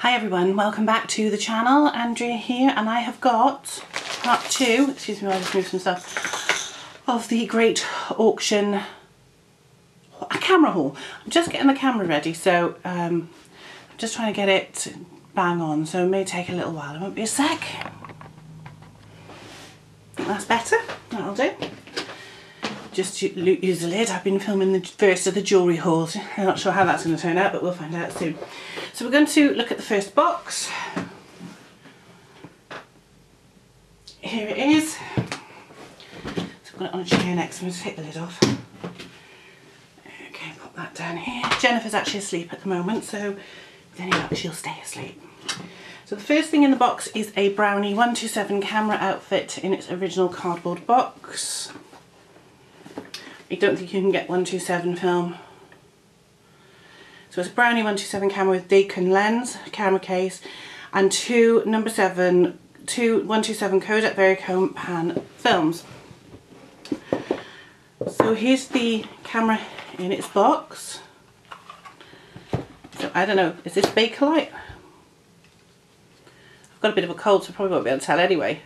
Hi everyone, welcome back to the channel. Andrea here and I have got part two, excuse me I just moved some stuff, of the Great Auction a camera haul. I'm just getting the camera ready so um, I'm just trying to get it bang on so it may take a little while, it won't be a sec. That's better, that'll do. Just use the lid, I've been filming the first of the jewellery hauls. I'm not sure how that's going to turn out but we'll find out soon. So we're going to look at the first box. Here it is. So I've got it on a chair next, I'm going to take the lid off. Okay, pop that down here. Jennifer's actually asleep at the moment, so if any luck she'll stay asleep. So the first thing in the box is a Brownie 127 camera outfit in its original cardboard box. I don't think you can get 127 film so it's a Brownie 127 camera with Dakon lens, camera case, and two number seven, two 127 Kodak Verichrome pan films. So here's the camera in its box. So I don't know, is this Bakelite? I've got a bit of a cold so I probably won't be able to tell anyway.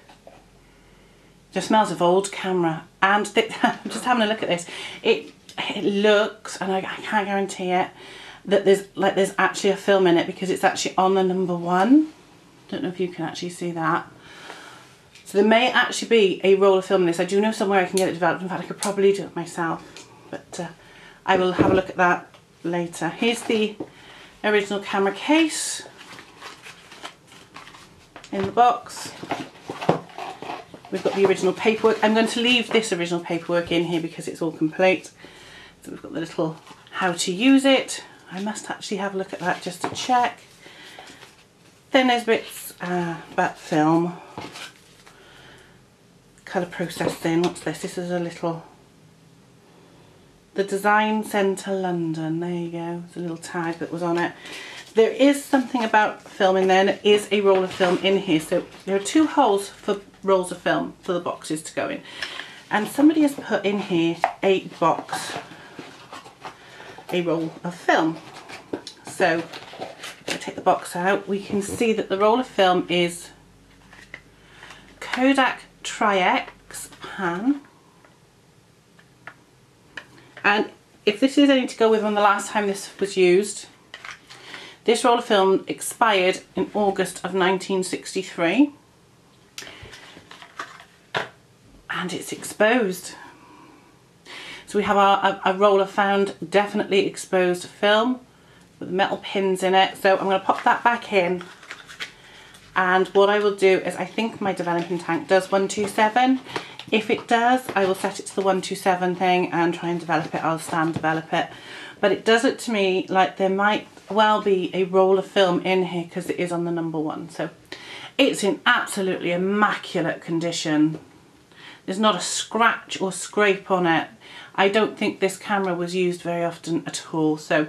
Just smells of old camera and I'm just having a look at this. It, it looks, and I, I can't guarantee it, that there's like there's actually a film in it because it's actually on the number one. Don't know if you can actually see that. So there may actually be a roll of film in this. I do know somewhere I can get it developed. In fact, I could probably do it myself, but uh, I will have a look at that later. Here's the original camera case in the box. We've got the original paperwork. I'm going to leave this original paperwork in here because it's all complete. So we've got the little how to use it, I must actually have a look at that just to check. Then there's bits uh, about film, colour processing, what's this? This is a little, the Design Centre London, there you go, a little tag that was on it. There is something about film in there, and there is a roll of film in here. So there are two holes for rolls of film for the boxes to go in. And somebody has put in here a box a roll of film. So I take the box out, we can see that the roll of film is Kodak Tri-X pan. And if this is only to go with when the last time this was used, this roll of film expired in August of 1963 and it's exposed. So we have our, a, a roller found definitely exposed film with metal pins in it. So I'm going to pop that back in. And what I will do is I think my developing tank does 127. If it does, I will set it to the 127 thing and try and develop it. I'll stand develop it. But it does it to me like there might well be a roll of film in here because it is on the number one. So it's in absolutely immaculate condition. There's not a scratch or scrape on it. I don't think this camera was used very often at all. So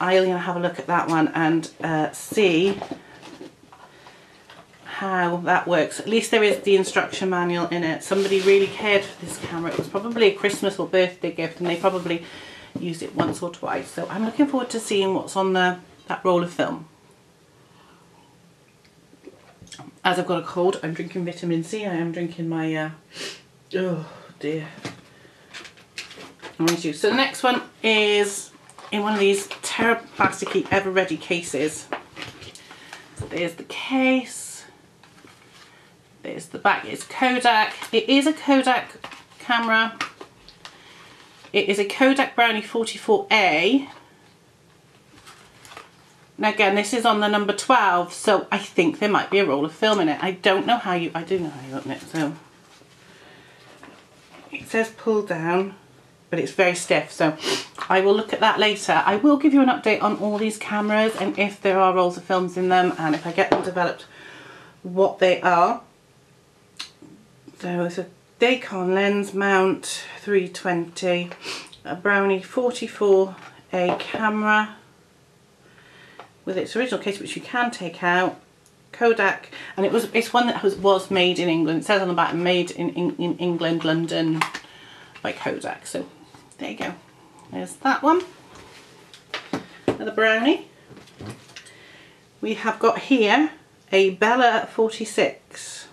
I'm going to have a look at that one and uh, see how that works. At least there is the instruction manual in it. Somebody really cared for this camera. It was probably a Christmas or birthday gift and they probably used it once or twice. So I'm looking forward to seeing what's on the, that roll of film. As I've got a cold, I'm drinking vitamin C. I am drinking my, uh, oh dear, juice. So the next one is in one of these Terra Plasticky Ever Ready cases. So there's the case. There's the back. It's Kodak. It is a Kodak camera. It is a Kodak Brownie 44A. Now again, this is on the number 12, so I think there might be a roll of film in it. I don't know how you, I do know how you open it, so. Says pull down but it's very stiff so I will look at that later. I will give you an update on all these cameras and if there are rolls of films in them and if I get them developed what they are. So it's a Dakon lens mount 320, a Brownie 44A camera with its original case which you can take out Kodak and it was it's one that was, was made in England it says on the back made in, in, in England London by Kodak so there you go. There's that one. Another brownie. we have got here a Bella 46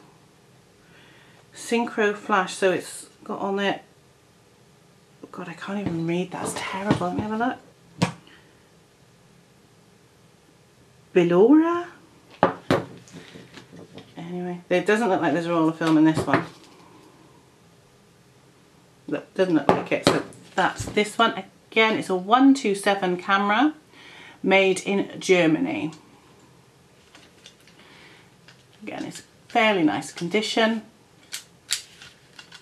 synchro flash. So it's got on it. God I can't even read that's terrible. Let me have a look. Bilora? Anyway it doesn't look like there's a roll of film in this one Look, doesn't look like it so that's this one again it's a 127 camera made in Germany Again, it's fairly nice condition.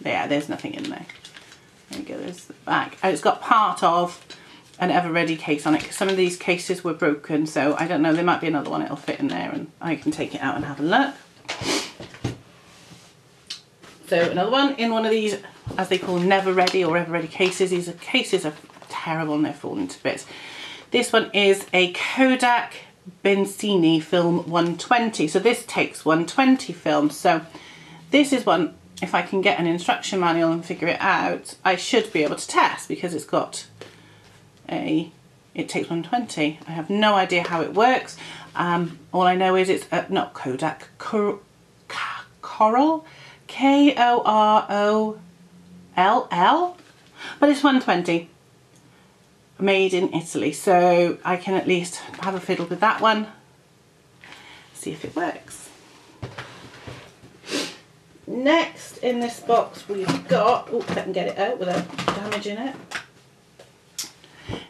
Yeah, there's nothing in there. There we go, there's the back. Oh, it's got part of an ever ready case on it because some of these cases were broken so I don't know there might be another one it'll fit in there and I can take it out and have a look so another one in one of these as they call never ready or ever ready cases these are cases are terrible and they're falling to bits this one is a Kodak Bencini film 120. So this takes 120 film. So this is one, if I can get an instruction manual and figure it out, I should be able to test because it's got a, it takes 120. I have no idea how it works. Um, all I know is it's, uh, not Kodak, Cor Coral, K-O-R-O-L-L, but it's 120 made in Italy so I can at least have a fiddle with that one. See if it works. Next in this box we've got oh I can get it out without damaging it.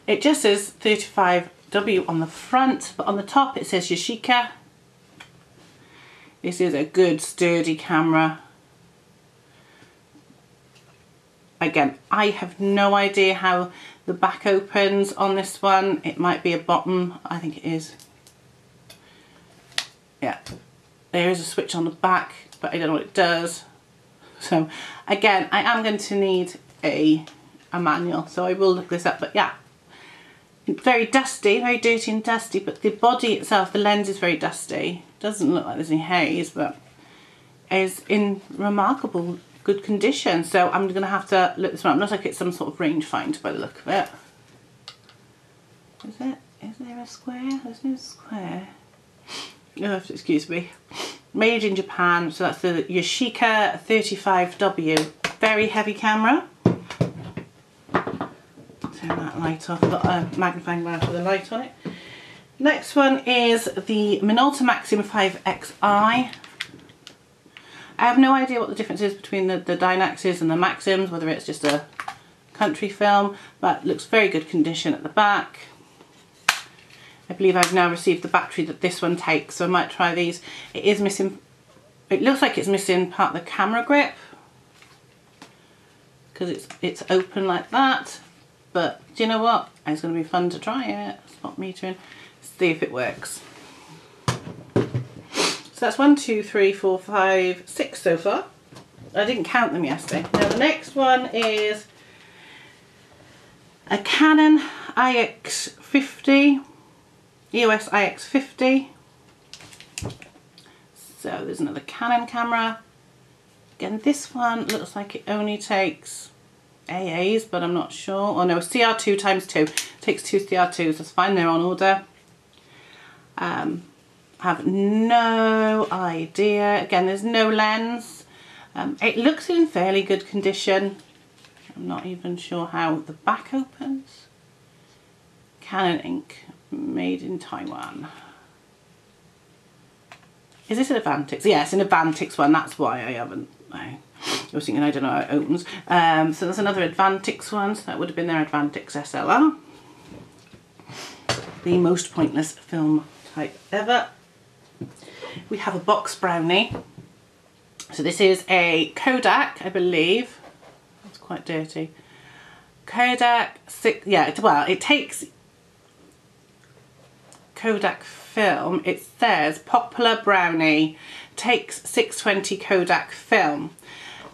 It just says 35W on the front but on the top it says Yashica. This is a good sturdy camera again I have no idea how the back opens on this one. It might be a bottom, I think it is. Yeah, there is a switch on the back, but I don't know what it does. So again, I am going to need a, a manual, so I will look this up, but yeah. Very dusty, very dirty and dusty, but the body itself, the lens is very dusty. Doesn't look like there's any haze, but is in remarkable good condition. So I'm going to have to look this one up. Looks like it's some sort of rangefinder by the look of it. Is it? Is there a square? There's no square. You have to excuse me. Made in Japan. So that's the Yashica 35W. Very heavy camera. Turn that light off. Got a magnifying glass with a light on it. Next one is the Minolta Maxxum 5XI. I have no idea what the difference is between the, the Dynaxes and the Maxxums, whether it's just a country film, but looks very good condition at the back. I believe I've now received the battery that this one takes, so I might try these. It is missing, it looks like it's missing part of the camera grip, because it's, it's open like that, but do you know what? It's going to be fun to try it, spot metering, see if it works. So that's one, two, three, four, five, six so far. I didn't count them yesterday. Now the next one is a Canon IX50, EOS IX50. So there's another Canon camera. Again, this one looks like it only takes AAs, but I'm not sure. Oh no, CR2 times two. It takes two CR2s, that's fine, they're on order. Um, have no idea. Again, there's no lens. Um, it looks in fairly good condition. I'm not even sure how the back opens. Canon ink, made in Taiwan. Is this an Advantix? Yes, an Advantix one. That's why I haven't. I was thinking I don't know how it opens. Um, so there's another Advantix one. So that would have been their Advantix SLR. The most pointless film type ever we have a box brownie. So this is a Kodak, I believe. It's quite dirty. Kodak, six, yeah, well, it takes Kodak film. It says Popular Brownie takes 620 Kodak film.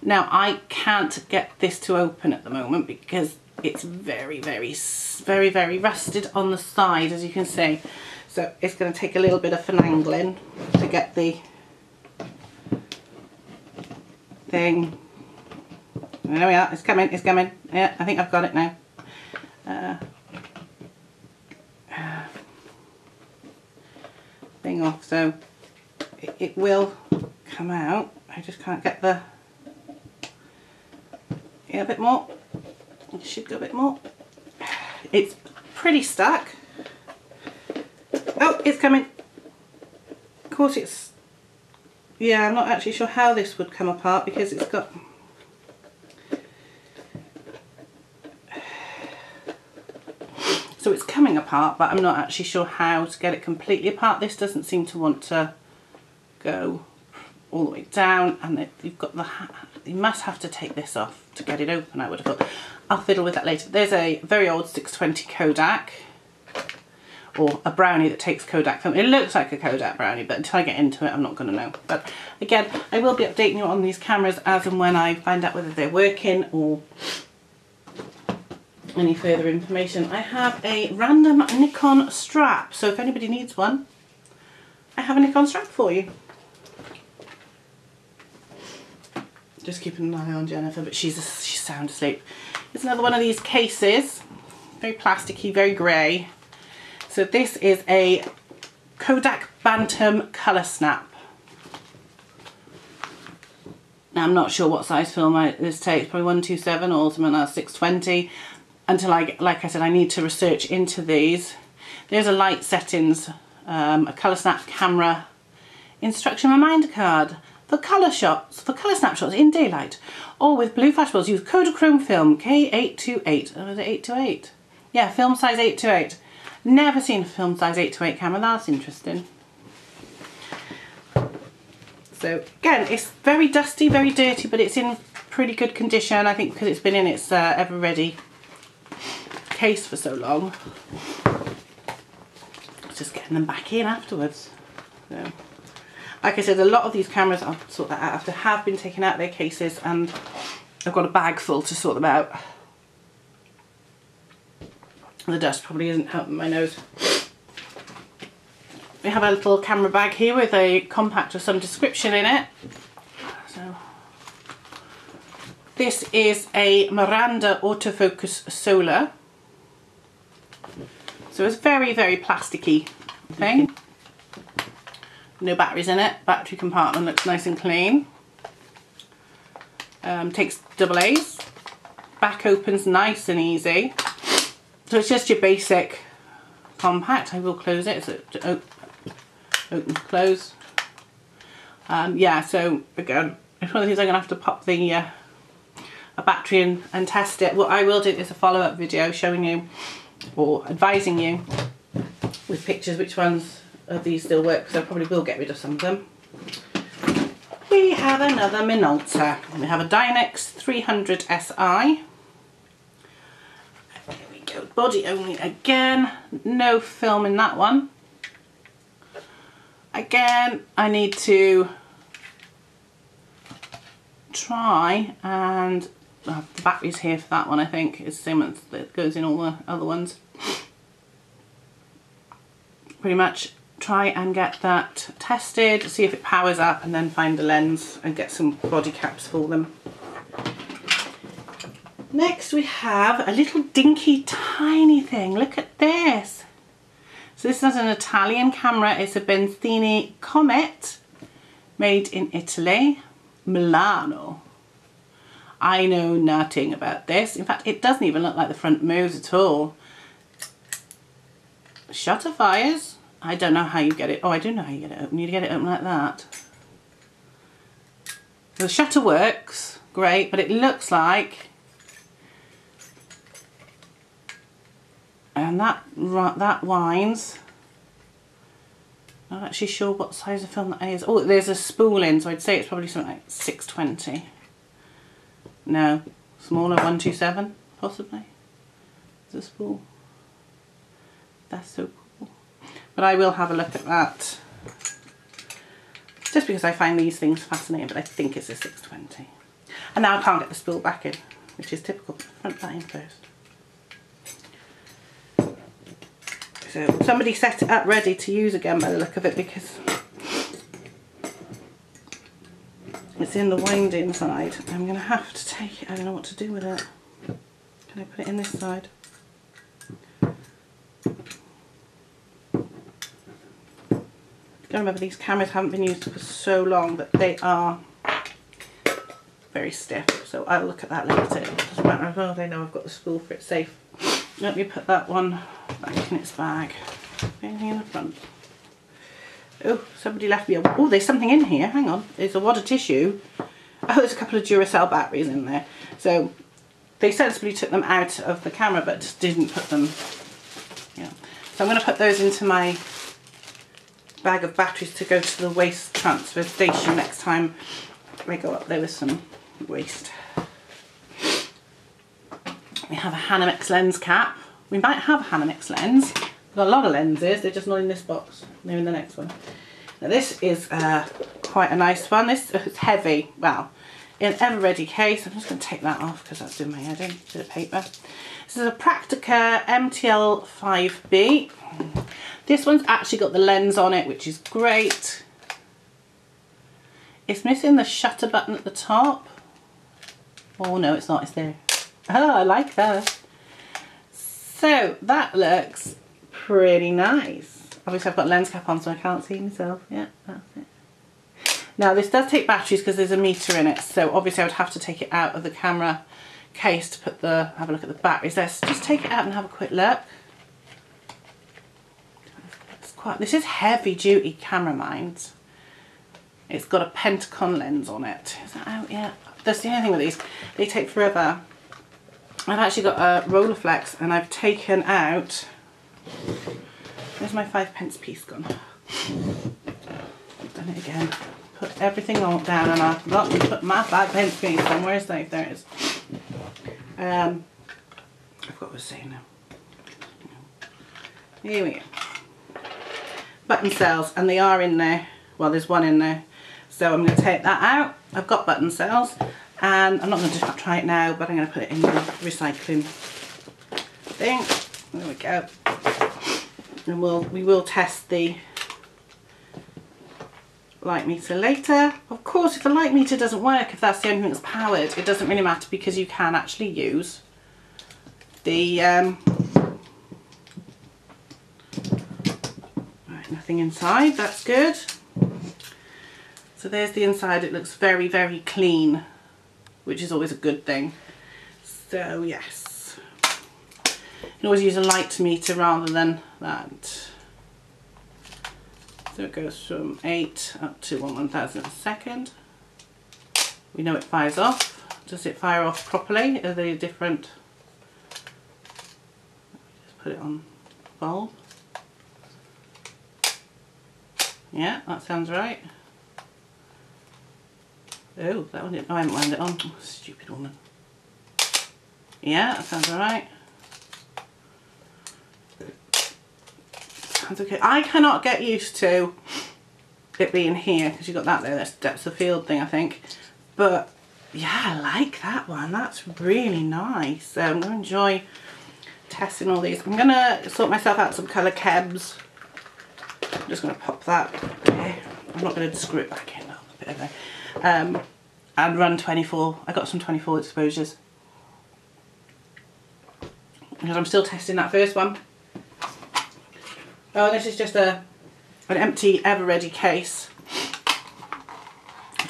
Now, I can't get this to open at the moment because it's very, very, very, very rusted on the side, as you can see. So it's going to take a little bit of finagling to get the thing. There we are, it's coming, it's coming. Yeah, I think I've got it now. Uh, thing off so it, it will come out. I just can't get the, yeah a bit more, it should go a bit more. It's pretty stuck. Oh, it's coming. Of course it's, yeah, I'm not actually sure how this would come apart because it's got, so it's coming apart but I'm not actually sure how to get it completely apart. This doesn't seem to want to go all the way down and it, you've got the, you must have to take this off to get it open I would have thought. I'll fiddle with that later. There's a very old 620 Kodak or a brownie that takes Kodak film. It looks like a Kodak brownie, but until I get into it, I'm not going to know. But again, I will be updating you on these cameras as and when I find out whether they're working or any further information. I have a random Nikon strap, so if anybody needs one, I have a Nikon strap for you. Just keeping an eye on Jennifer, but she's, she's sound asleep. It's another one of these cases, very plasticky, very grey. So this is a Kodak Bantam Colour Snap. Now I'm not sure what size film I, this takes, probably 127 or something like 620 until I, like I said, I need to research into these. There's a light settings, um, a colour snap camera, instruction reminder card for colour shots, for colour snapshots in daylight, or with blue flash bulbs, use Kodachrome film K828. Oh, is it 828? Yeah, film size 828. Never seen a film size 8 to 8 camera, that's interesting. So again, it's very dusty, very dirty, but it's in pretty good condition, I think because it's been in its uh, ever ready case for so long. Just getting them back in afterwards. So, like I said, a lot of these cameras, I'll sort that out after, have been taken out of their cases and I've got a bag full to sort them out. The dust probably isn't helping my nose. We have a little camera bag here with a compact with some description in it. So this is a Miranda autofocus solar. So it's very, very plasticky thing. No batteries in it. Battery compartment looks nice and clean. Um, takes double A's. Back opens nice and easy. So it's just your basic compact. I will close it. So open, open, close. Um, yeah, so again, it's one of the things I'm going to have to pop the uh, a battery in and test it. What I will do is a follow-up video showing you or advising you with pictures which ones of these still work because I probably will get rid of some of them. We have another Minolta. We have a Dynax 300 SI. Body only again. No film in that one. Again, I need to try and uh, the battery's here for that one I think. It's the same as that goes in all the other ones. Pretty much try and get that tested, see if it powers up and then find the lens and get some body caps for them. Next we have a little dinky tiny thing. Look at this. So this is an Italian camera. It's a Bencini Comet made in Italy, Milano. I know nothing about this. In fact, it doesn't even look like the front moves at all. Shutter fires. I don't know how you get it. Oh, I do know how you get it open. You get it open like that. The shutter works great, but it looks like and that that winds. Not actually sure what size of film that is. Oh, there's a spool in, so I'd say it's probably something like 620. No, smaller 127 possibly. Is a spool. That's so cool. But I will have a look at that. Just because I find these things fascinating, but I think it's a 620. And now I can't get the spool back in, which is typical. Front that in first. So somebody set it up ready to use again by the look of it because It's in the winding side. I'm going to have to take it. I don't know what to do with it. Can I put it in this side? gotta remember these cameras haven't been used for so long that they are very stiff. So I'll look at that later. It doesn't matter. Oh, they know I've got the spool for it safe. Let me put that one back in its bag. Anything in the front? Oh, somebody left me a... Oh, there's something in here. Hang on. There's a wad of tissue. Oh, there's a couple of Duracell batteries in there. So they sensibly took them out of the camera but didn't put them... Yeah. So I'm going to put those into my bag of batteries to go to the waste transfer station next time we go up there with some waste. We have a Hanimex lens cap. We might have a Hanimex lens. We've got a lot of lenses, they're just not in this box. They're in the next one. Now this is uh, quite a nice one. This is heavy. Well, in ever ready case. I'm just going to take that off because that's doing my head in. Bit of paper. This is a Praktica MTL 5B. This one's actually got the lens on it, which is great. It's missing the shutter button at the top. Oh no, it's not, it's there. Oh, I like that. So that looks pretty nice. Obviously I've got lens cap on so I can't see myself. Yeah, that's it. Now this does take batteries because there's a meter in it. So obviously I would have to take it out of the camera case to put the, have a look at the batteries. Let's just take it out and have a quick look. It's quite, this is heavy duty camera mind. It's got a Pentacon lens on it. Is that out yet? That's the only thing with these. They take forever. I've actually got a Rolleiflex and I've taken out... Where's my five pence piece gone? I've done it again. Put everything all down and I've got to put my five pence piece on. Where's that? There it is. Um, I forgot what I was saying now. Here we go. Button cells and they are in there. Well, there's one in there. So I'm going to take that out. I've got button cells and I'm not going to try it now, but I'm going to put it in the recycling thing. There we go. And we'll, we will test the light meter later. Of course, if the light meter doesn't work, if that's the only thing that's powered, it doesn't really matter because you can actually use the um, right, nothing inside, that's good. So there's the inside, it looks very, very clean, which is always a good thing. So yes, you can always use a light meter rather than that. So it goes from 8 up to 1 1000 a second. We know it fires off. Does it fire off properly? Are they different? Just put it on bulb. Yeah, that sounds right. Oh, that one I haven't wound it on. Oh, stupid woman. Yeah, that sounds alright. Sounds okay. I cannot get used to it being here because you've got that there, that's depth of field thing I think. But yeah, I like that one. That's really nice. So I'm going to enjoy testing all these. I'm going to sort myself out some colour kebs. I'm just going to pop that there. I'm not going to screw it back in. a bit of a, um, and run 24. I got some 24 exposures. Because I'm still testing that first one. Oh, this is just a an empty ever ready case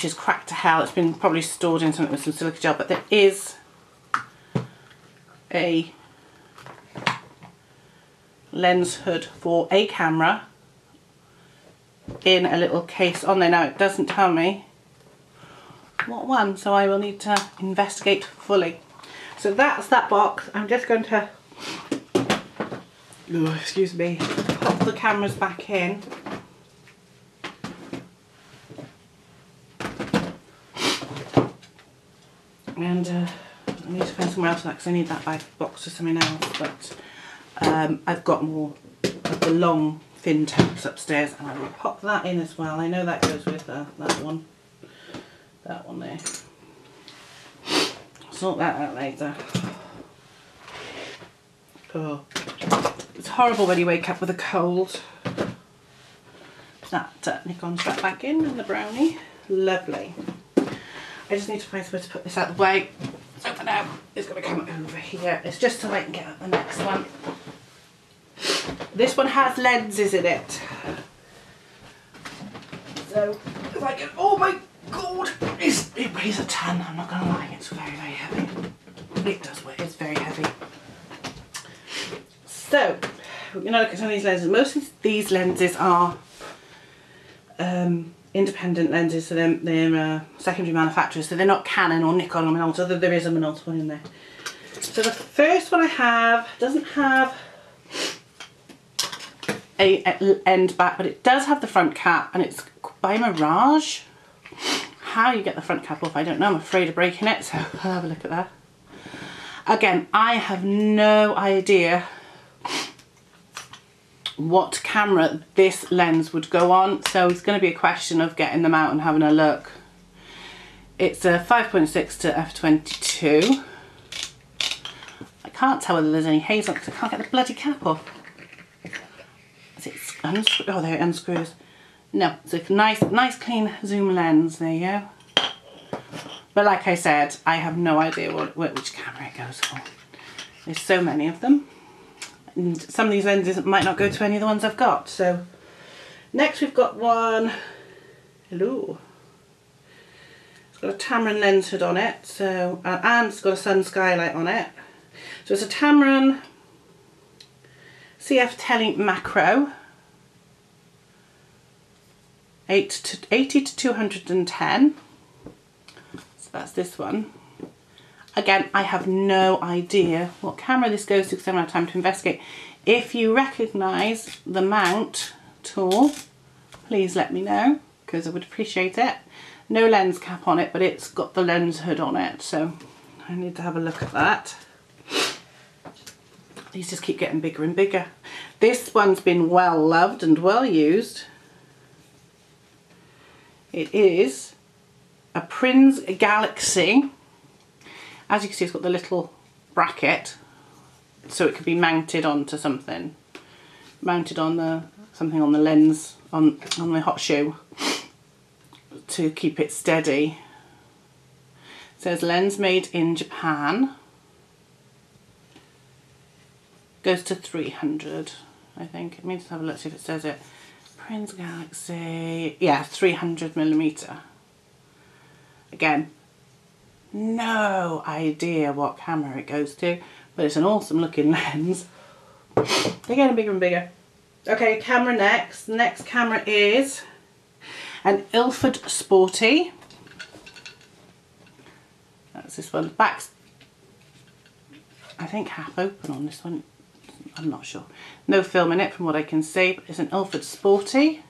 which is cracked to hell. It's been probably stored in something with some silica gel, but there is a lens hood for a camera in a little case on there. Now it doesn't tell me what one, so I will need to investigate fully. So that's that box. I'm just going to, oh, excuse me, pop the cameras back in. And uh, I need to find somewhere else because I need that box or something else. But um, I've got more of the long thin tapes upstairs and I will pop that in as well. I know that goes with uh, that one that one there. Sort that out later. Oh, it's horrible when you wake up with a cold. That uh, Nikon strap back in and the brownie. Lovely. I just need to find somewhere to put this out of the way. So for now, it's going to come over here. It's just so I can get at the next one. This one has lenses in it. So if I can, oh my god, it weighs a ton, I'm not gonna lie, it's very, very heavy. It does weigh, it's very heavy. So, we're gonna look at some of these lenses. Most of these lenses are um, independent lenses, so they're, they're uh, secondary manufacturers, so they're not Canon or Nikon or Minolta, although there is a Minolta one in there. So the first one I have doesn't have a end back, but it does have the front cap, and it's by Mirage. How you get the front cap off, I don't know. I'm afraid of breaking it, so I'll have a look at that. Again, I have no idea what camera this lens would go on, so it's going to be a question of getting them out and having a look. It's a 5.6 to f22. I can't tell whether there's any haze on because I can't get the bloody cap off. Is it oh there it unscrews. No, it's a nice, nice clean zoom lens, there you go. But like I said, I have no idea what, which camera it goes for. There's so many of them. And some of these lenses might not go to any of the ones I've got. So next we've got one, hello. It's got a Tamron lens hood on it, so uh, and it's got a sun skylight on it. So it's a Tamron CF Tele Macro 8 to 80 to 210 so that's this one. Again I have no idea what camera this goes to because I haven't had time to investigate. If you recognize the mount tool please let me know because I would appreciate it. No lens cap on it but it's got the lens hood on it so I need to have a look at that. These just keep getting bigger and bigger. This one's been well loved and well used. It is a Prinz Galaxy. As you can see, it's got the little bracket, so it could be mounted onto something. Mounted on the something on the lens on on the hot shoe to keep it steady. It says lens made in Japan goes to 300 I think. Let me just have a look see if it says it. Prinz Galaxy, yeah, 300 millimeter. Again, no idea what camera it goes to, but it's an awesome looking lens. They're getting bigger and bigger. Okay, camera next. Next camera is an Ilford Sporti. That's this one. Back's, I think, half open on this one. I'm not sure. No film in it from what I can see, it's an Ilford Sporti.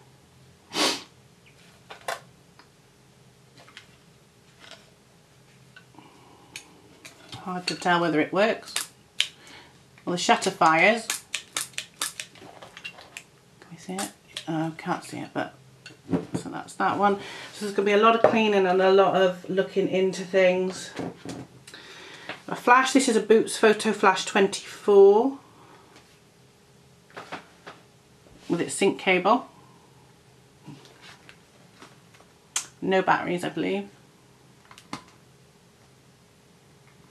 Hard to tell whether it works. Well, the shutter fires. Can we see it? Uh, can't see it, but so that's that one. So there's going to be a lot of cleaning and a lot of looking into things. A flash, this is a Boots Photo Flash 24. With its sync cable. No batteries, I believe.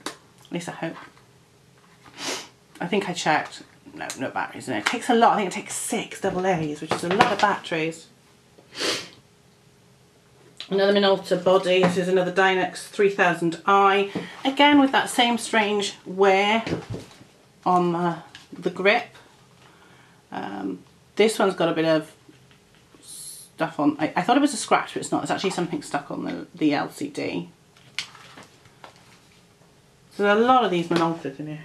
At least I hope. I think I checked. No, no batteries in it. It takes a lot. I think it takes six double A's, which is a lot of batteries. Another Minolta body. This is another Dynax 3000i. Again with that same strange wear on the, the grip. Um, this one's got a bit of stuff on. I, I thought it was a scratch, but it's not. It's actually something stuck on the, the LCD. So there's a lot of these Minoltas in here.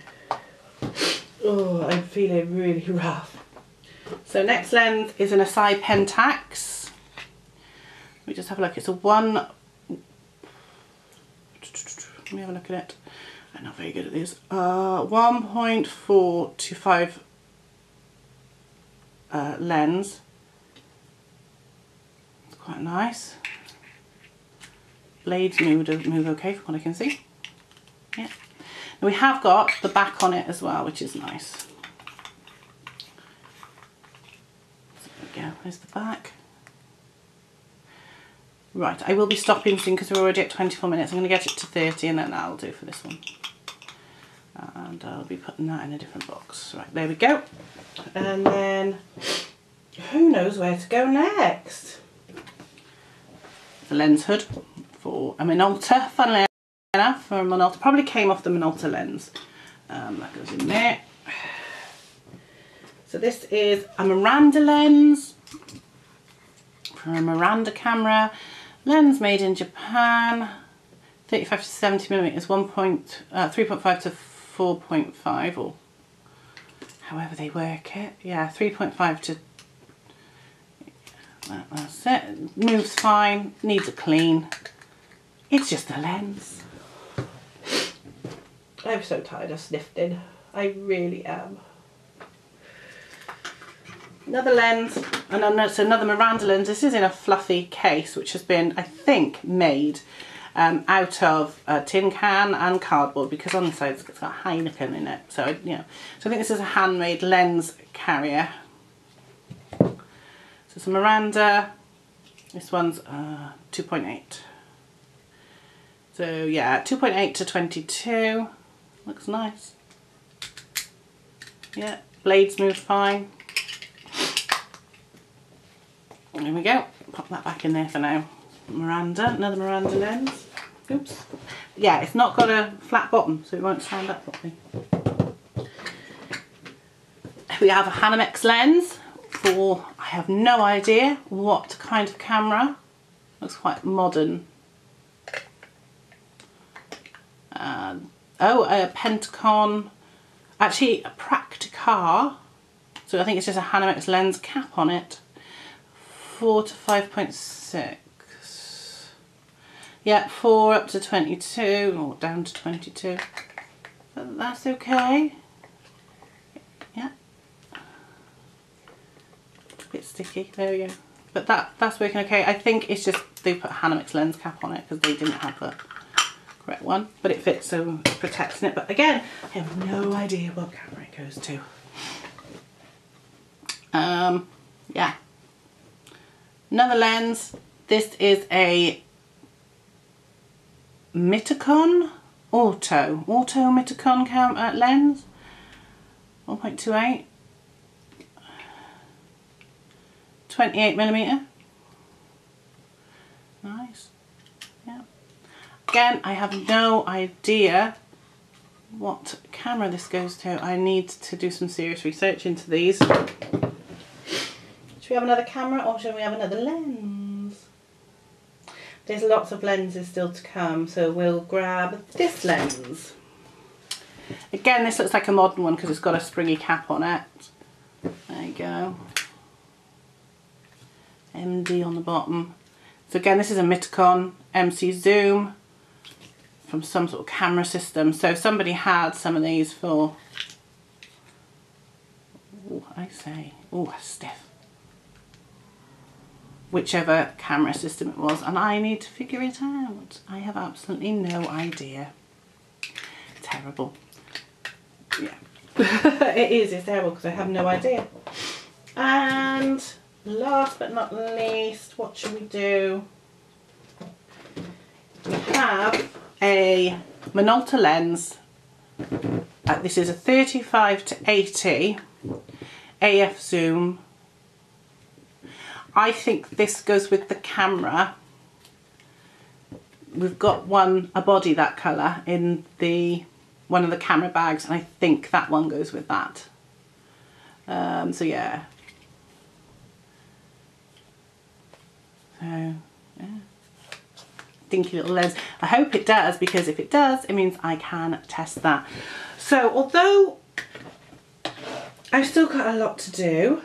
Oh, I'm feeling really rough. So next lens is an Asahi Pentax. Let me just have a look. It's a one. Let me have a look at it. I'm not very good at this. Uh, 1.425 uh, lens. It's quite nice. Blades move, move okay from what I can see. Yeah. We have got the back on it as well, which is nice. There we go, there's the back. Right, I will be stopping soon because we're already at 24 minutes. I'm going to get it to 30 and then that'll do for this one. And I'll be putting that in a different box. Right, there we go. And then who knows where to go next? the lens hood for a Minolta, funnily enough, for a Minolta. Probably came off the Minolta lens. Um, that goes in there. So this is a Miranda lens for a Miranda camera. Lens made in Japan. 35 to 70 millimeters, 1 point, uh, 3.5 to 4.5 or however they work it. Yeah, 3.5 to that's it. Moves fine, needs a clean. It's just a lens. I'm so tired of sniffing. I really am. Another lens, and it's another Miranda lens. This is in a fluffy case, which has been, I think, made um, out of a tin can and cardboard because on the side it's got Heineken in it. So, you know, so I think this is a handmade lens carrier. So it's a Miranda. This one's uh, 2.8. So yeah, 2.8 to 22. Looks nice. Yeah, blades move fine. There we go. Pop that back in there for now. Miranda, another Miranda lens. Oops. Yeah, it's not got a flat bottom, so it won't stand up properly. We have a Hanimex lens for, I have no idea what kind of camera. Looks quite modern. Uh, oh, a Pentacon, actually a Prakticar. So I think it's just a Hanimex lens cap on it. 4 to 5.6. Yeah, 4 up to 22, or down to 22. But that's okay. Yeah. A bit sticky, there we go. But that, that's working okay. I think it's just they put Hanimex lens cap on it because they didn't have the correct one. But it fits so it protects it. But again, I have no idea what camera it goes to. Um, yeah. Another lens. This is a Mitakon Auto. Auto Mitakon cam uh, lens. 1.28. 28 millimeter. Nice. Yeah. Again, I have no idea what camera this goes to. I need to do some serious research into these. Should we have another camera or should we have another lens? There's lots of lenses still to come, so we'll grab this lens. Again, this looks like a modern one because it's got a springy cap on it. There you go. MD on the bottom. So again, this is a Mitakon MC Zoom from some sort of camera system. So somebody had some of these for, oh, I say, oh, stiff whichever camera system it was and I need to figure it out. I have absolutely no idea. Terrible. Yeah. it is, it's terrible because I have no idea. And last but not least, what should we do? We have a Minolta lens. Uh, this is a 35 to 80 AF zoom I think this goes with the camera. We've got one, a body that colour in the one of the camera bags and I think that one goes with that. Um, so yeah. So, yeah. Dinky little lens. I hope it does because if it does, it means I can test that. So although I've still got a lot to do,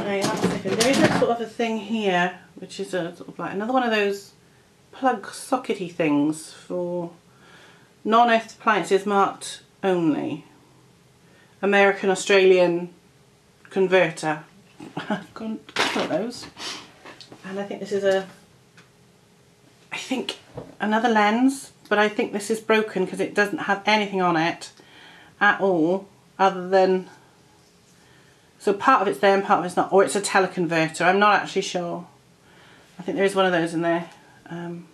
I am There is a sort of a thing here, which is a sort of like another one of those plug sockety things for non-earth appliances marked only. American Australian converter. I've got those. And I think this is a, I think another lens, but I think this is broken because it doesn't have anything on it at all other than so part of it's there and part of it's not, or it's a teleconverter. I'm not actually sure. I think there is one of those in there. Um,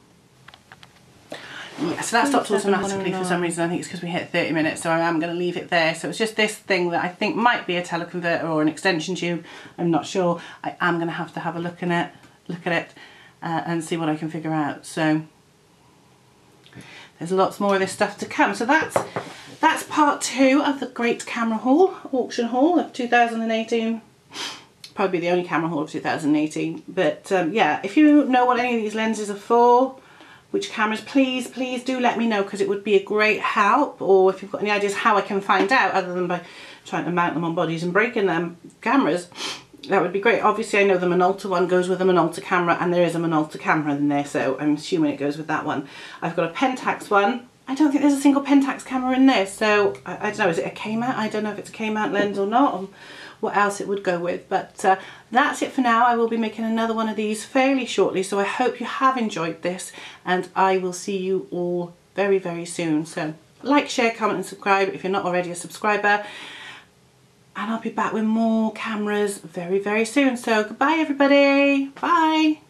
Yeah, so that stopped automatically for some reason. I think it's because we hit 30 minutes, so I am going to leave it there. So it's just this thing that I think might be a teleconverter or an extension tube. I'm not sure. I am going to have to have a look in it, look at it, uh, and see what I can figure out. So there's lots more of this stuff to come. So that's that's part two of the great camera haul, auction haul of 2018 probably the only camera haul of 2018 but um, yeah if you know what any of these lenses are for which cameras, please, please do let me know because it would be a great help. Or if you've got any ideas how I can find out other than by trying to mount them on bodies and breaking them cameras, that would be great. Obviously I know the Minolta one goes with a Minolta camera and there is a Minolta camera in there so I'm assuming it goes with that one. I've got a Pentax one. I don't think there's a single Pentax camera in there so I, I don't know, is it a K-mount? I don't know if it's a K-mount lens or not or what else it would go with. But uh, that's it for now. I will be making another one of these fairly shortly. So I hope you have enjoyed this and I will see you all very, very soon. So like, share, comment and subscribe if you're not already a subscriber. And I'll be back with more cameras very, very soon. So goodbye everybody. Bye.